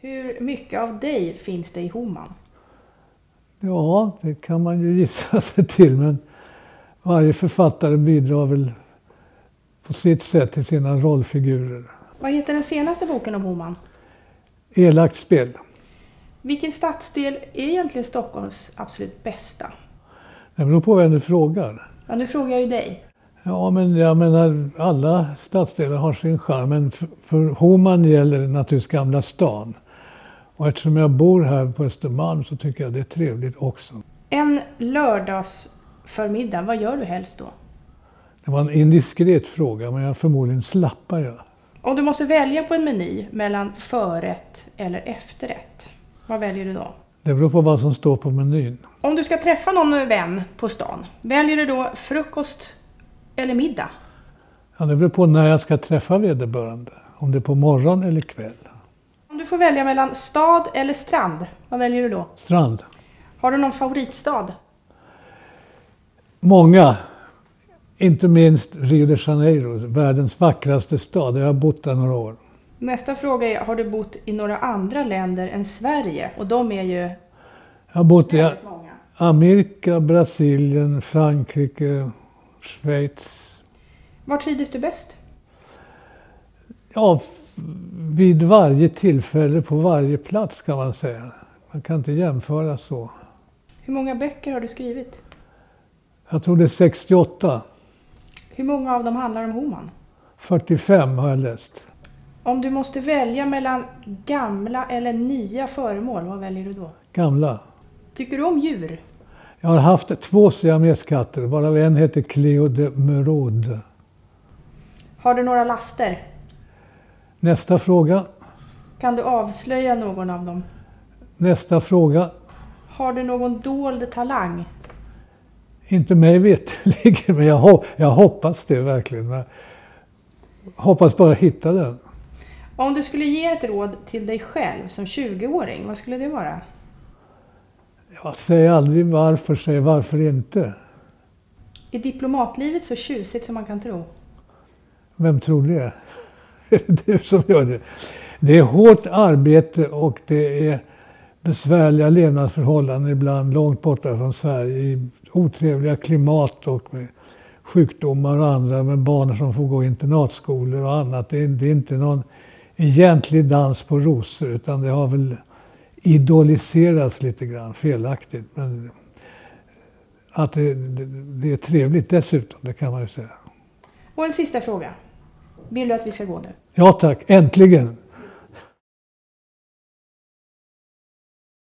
Hur mycket av dig finns det i Homan? Ja, det kan man ju gissa sig till. Men varje författare bidrar väl på sitt sätt till sina rollfigurer. Vad heter den senaste boken om Homan? Elakt spel. Vilken stadsdel är egentligen Stockholms absolut bästa? Det beror på vem du frågar. Ja, nu frågar jag ju dig. Ja, men jag menar alla stadsdelar har sin charm. Men för, för Homan gäller naturligtvis Gamla stan. Och eftersom jag bor här på Östermalm så tycker jag det är trevligt också. En lördagsförmiddag, vad gör du helst då? Det var en indiskret fråga, men jag förmodligen slappar jag. Om du måste välja på en meny mellan förrätt eller efterrätt, vad väljer du då? Det beror på vad som står på menyn. Om du ska träffa någon vän på stan, väljer du då frukost eller middag? Ja, det beror på när jag ska träffa vederbörande. Om det är på morgon eller kväll. Får välja mellan stad eller strand, vad väljer du då? Strand. Har du någon favoritstad? Många. Inte minst Rio de Janeiro, världens vackraste stad. Jag har bott där några år. Nästa fråga är, har du bott i några andra länder än Sverige? Och de är ju Jag har bott i många. Amerika, Brasilien, Frankrike, Schweiz. Var trivdes du bäst? Ja, vid varje tillfälle på varje plats kan man säga. Man kan inte jämföra så. Hur många böcker har du skrivit? Jag tror det är 68. Hur många av dem handlar om Homan? 45 har jag läst. Om du måste välja mellan gamla eller nya föremål, vad väljer du då? Gamla. Tycker du om djur? Jag har haft två siameskatter, varav en heter Cleo de Merode. Har du några laster? Nästa fråga. Kan du avslöja någon av dem? Nästa fråga. Har du någon dold talang? Inte mig veterligen, men jag, jag hoppas det verkligen. Men jag hoppas bara hitta den. Om du skulle ge ett råd till dig själv som 20-åring, vad skulle det vara? Jag säger aldrig varför, säger varför inte. Är diplomatlivet så tjusigt som man kan tro? Vem tror det du som gör det? Det är hårt arbete och det är besvärliga levnadsförhållanden ibland långt borta från Sverige i otrevliga klimat och med sjukdomar och andra med barn som får gå i internatskolor och annat. Det är, det är inte någon egentlig dans på rosor utan det har väl idoliserats lite grann felaktigt. Men att det, det, det är trevligt dessutom, det kan man ju säga. Och en sista fråga. Vill du att vi ska gå nu? Ja tack, äntligen!